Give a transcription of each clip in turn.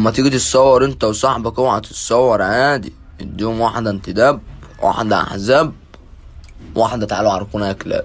اما تيجي تتصور انت وصاحبك اوعى تتصور عادي. اديهم واحدة انتداب واحدة احزاب واحدة تعالوا عركونا يا كلاب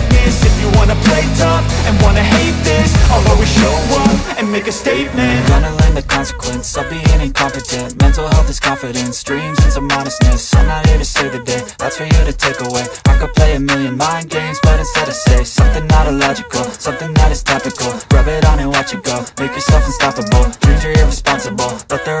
and wanna hate this I'll always show up and make a statement. Gonna learn the consequence of being incompetent. Mental health is confidence, dreams and some modestness. I'm not here to save the day, that's for you to take away. I could play a million mind games, but instead I say Something not illogical, something that is topical. Rub it on and watch it go, make yourself unstoppable. Dreams are irresponsible, but they're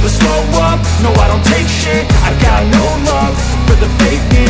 Don't slow up, no I don't take shit. I got no love for the fakeness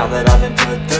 Now that I've been put through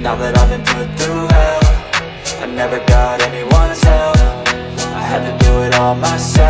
Now that I've been put through hell I never got anyone's help. I had to do it all myself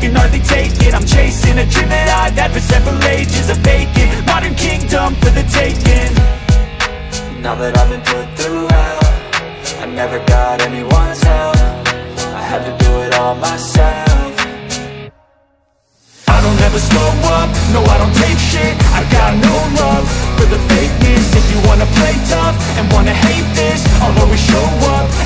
can hardly take it. I'm chasing a dream that I've had for several ages A vacant modern kingdom for the taking. Now that I've been put through hell I never got anyone's help. I had to do it all myself. I don't ever slow up, no I don't take shit. I got no love for the fakeness. If you wanna play tough and wanna hate this I'll always show up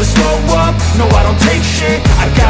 Don't slow up, no I don't take shit. I got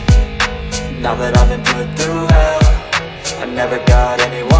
Now that I've been put through hell I never got anywhere